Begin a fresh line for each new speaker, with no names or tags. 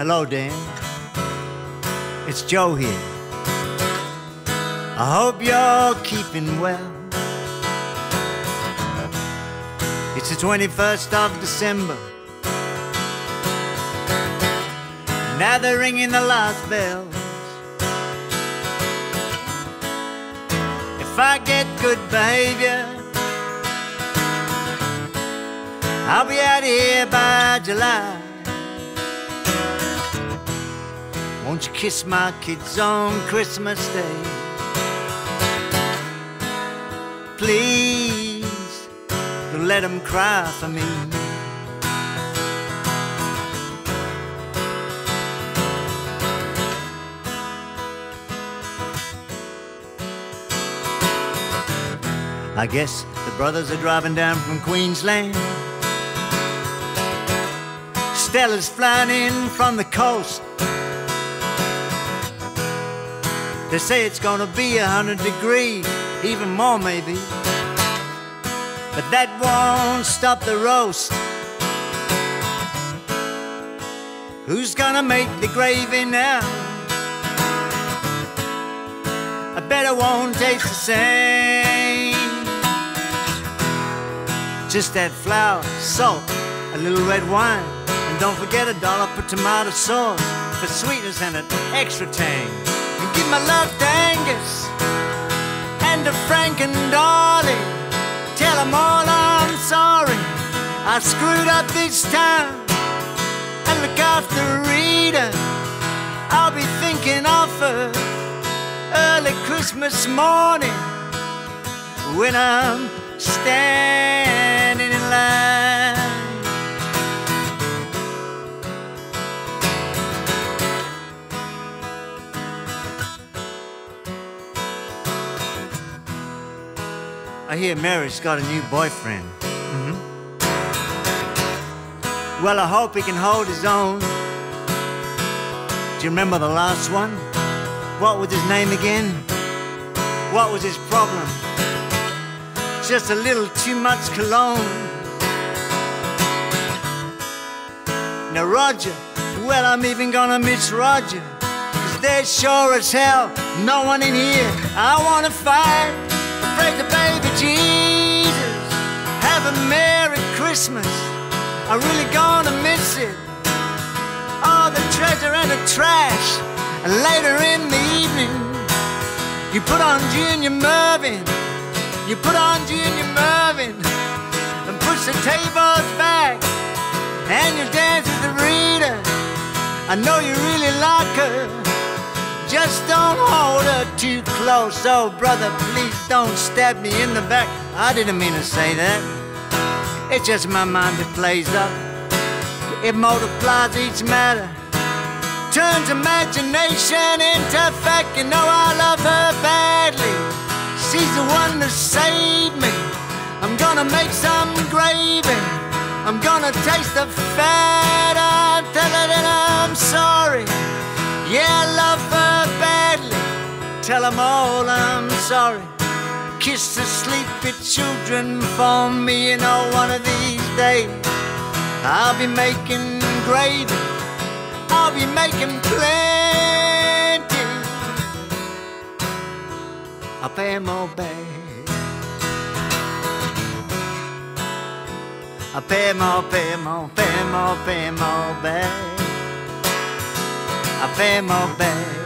Hello, Dan. It's Joe here. I hope you're keeping well. It's the 21st of December. Now they're ringing the last bells. If I get good behavior, I'll be out here by July. Won't you kiss my kids on Christmas Day? Please, don't let them cry for me. I guess the brothers are driving down from Queensland. Stella's flying in from the coast. They say it's gonna be a hundred degrees, even more maybe. But that won't stop the roast. Who's gonna make the gravy now? I bet it won't taste the same. Just add flour, salt, a little red wine, and don't forget a dollop of tomato sauce for sweetness and an extra tang. And give my love to Angus and to Frank and Dolly. Tell them all I'm sorry. I screwed up this time. And look after Rita. I'll be thinking of her early Christmas morning when I'm standing in line. I hear Mary's got a new boyfriend. Mhm. Well, I hope he can hold his own. Do you remember the last one? What was his name again? What was his problem? Just a little too much cologne. Now, Roger, well, I'm even gonna miss Roger. Cause there's sure as hell no one in here I wanna fight. Afraid the baby Jesus. Have a Merry Christmas. I'm really gonna miss it. All the treasure and the trash. And later in the evening, you put on Junior Mervin. You put on Junior Mervin and push the tables back. And you dance with the Rita. I know you really like her. Just don't hold her too close. Oh, brother, please don't stab me in the back. I didn't mean to say that. It's just my mind that plays up. It multiplies each matter. Turns imagination into fact. You know I love her badly. She's the one to save me. I'm gonna make some gravy. I'm gonna taste the fat. I'll tell her that I'm sorry. Yeah, I love her. Tell them all I'm sorry. Kiss the sleepy children for me. You know, one of these days I'll be making gravy. I'll be making plenty. I'll pay more back. I pay more, pay more, pay more, pay more back. I'll pay more back.